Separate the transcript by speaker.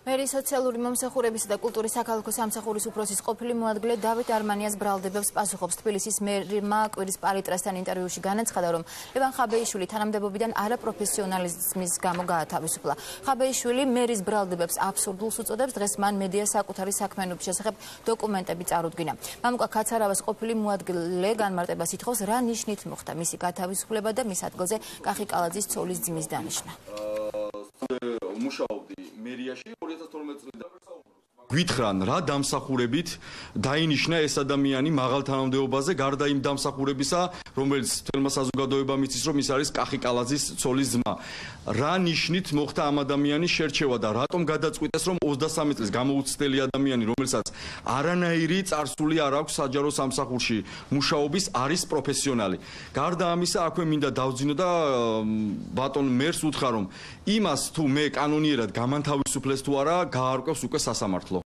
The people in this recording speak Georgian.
Speaker 1: მერი სოციალური მომსახურებისა და კულტურის საქალაქო სამსახურის უფროსის ყოფილი მოადგილე დავით არმანიას ბრალდებებს პასუხობს თბილისის მერმა კვირის პარიტრასთან ინტერვიუში განაცხადა რომ ლევან ხაბეიშვილი თანამდებობიდან არაპროფესიონალიზმის გამო გაათავისუფლა. ხაბეიშვილი მერის ბრალდებებს აბსურდულს უწოდებს დღეს მან მედია საკუთარი საქმიანობის შესახებ დოკუმენტები წარუდგინა. მამუკა ქაცარავას ყოფილი მოადგილე განმარტებას ითხოვს რა ნიშნით მოხდა მისი გათავისუფლება და მის ადგილზე კახი კალაძის ცოლის ძმის დანიშნა.
Speaker 2: მუშაობდი მერიაში 2012 წლიდან გვითხრან რა დამსახურებით დაინიშნა ეს ადამიანი მაღალ თანამდებობაზე გარდა იმ დამსახურებისა რომელიც თელმა საზოგადოებამ იცის რომ ის არის კახი კალაძის ცოლის ძმა. რა ნიშნით მოხდა ამ ადამიანის შერჩევა და რატომ გადაწყვიტეს რომ 23 წლის გამოუცდელი ადამიანი რომელსაც არანაირი წარსული არ აქვს საჯარო სამსახურში მუშაობის არის პროფესიონალი. გარდა ამისა აქვე მინდა დავძინო და ბატონ მერს უთხრა რომ იმას თუ მე კანონიერად გამანთავისუფლეს თუ არა გაარკვევს უკვე სასამართლო